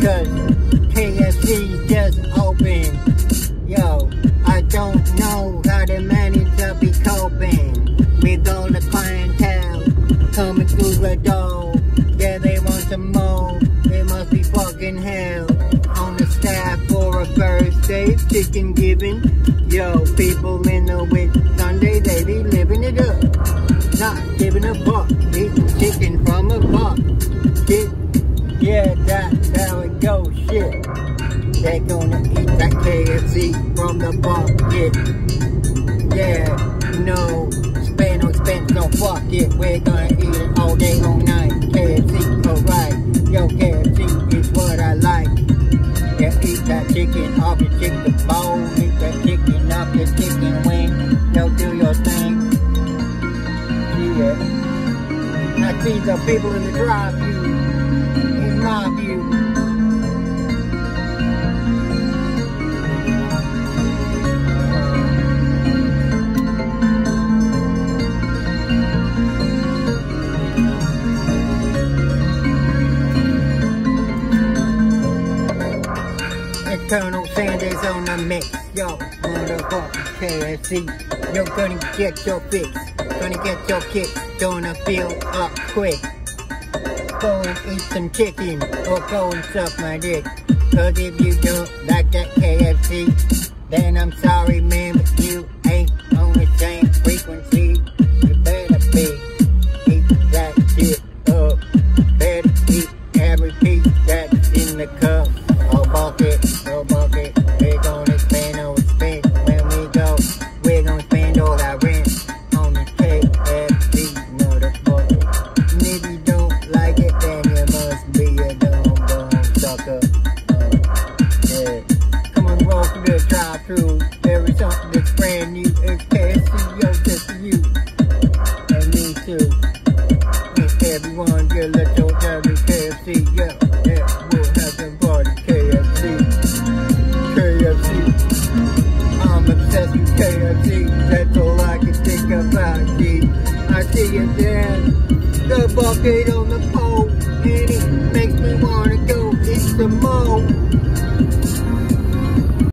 Cause KFC just opened. Yo, I don't know how the manager be coping with all the clientele coming through the door. Yeah, they want some more. It must be fucking hell. On the staff for a birthday chicken giving. Yo, people in the week Sunday, they be KFC from the bucket. Yeah, no spend no expense, no fuck it. We're gonna eat it all day, all night. KFC, alright. Yo, KFC is what I like. Yeah, eat that chicken off your chicken bone. Eat that chicken off your chicken wing. Yo, do your thing. Yeah. I see the people in the drive-thru. Colonel Sanders on the mix. Yo, motherfucking KFC. You're gonna get your fix. Gonna get your kick. Gonna fill up quick. Go and eat some chicken or go and suck my dick. Cause if you don't like that KFC, then I'm sorry, man, Come on, roll through. There is something that's brand new. It's KFC, just for you. And me too. Miss everyone, get let your dirty KFC, yeah, yeah, we'll have some party, KFC, KFC, I'm obsessed with KFC, that's all I can think about, G, I see you there, the bucket on the